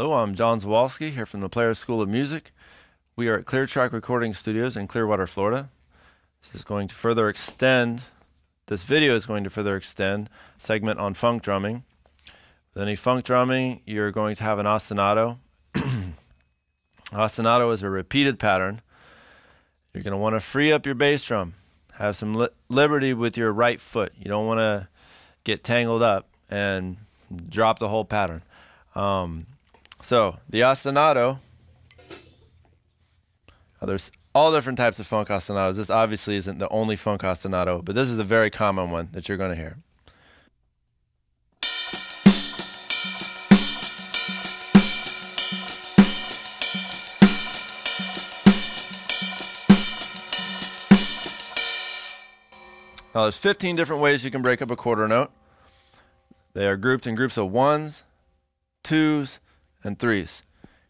Hello, I'm John Zwolski here from the Players School of Music. We are at Clear Track Recording Studios in Clearwater, Florida. This is going to further extend, this video is going to further extend segment on funk drumming. With any funk drumming, you're going to have an ostinato. ostinato is a repeated pattern. You're going to want to free up your bass drum. Have some li liberty with your right foot. You don't want to get tangled up and drop the whole pattern. Um, so the ostinato, there's all different types of funk ostinatos. This obviously isn't the only funk ostinato, but this is a very common one that you're going to hear. Now there's 15 different ways you can break up a quarter note. They are grouped in groups of ones, twos, and threes.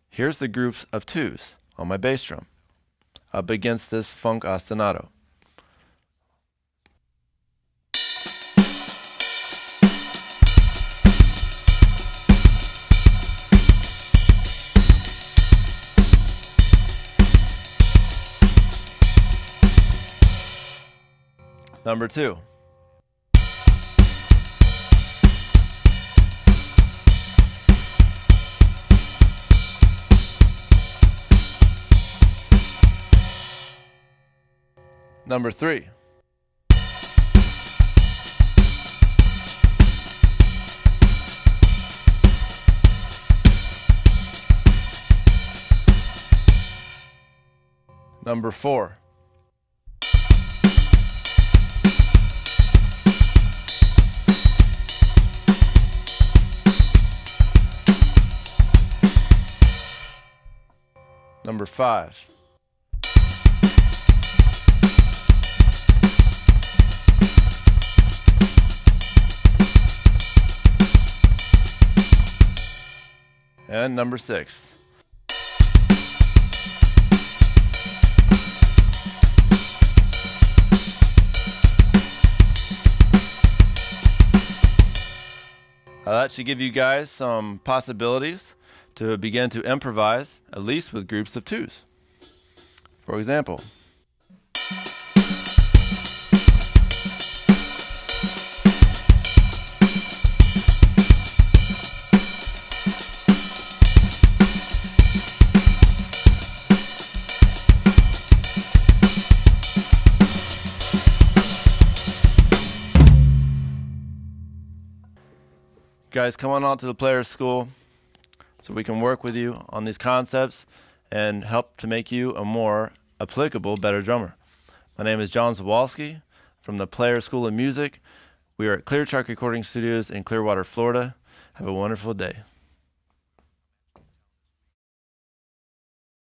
Here's the groups of twos on my bass drum up against this funk ostinato. Number two. Number three. Number four. Number five. And number six. Uh, that should give you guys some possibilities to begin to improvise, at least with groups of twos. For example, guys, come on out to the Players School so we can work with you on these concepts and help to make you a more applicable, better drummer. My name is John Zwolski from the Players School of Music. We are at Clear Track Recording Studios in Clearwater, Florida. Have a wonderful day.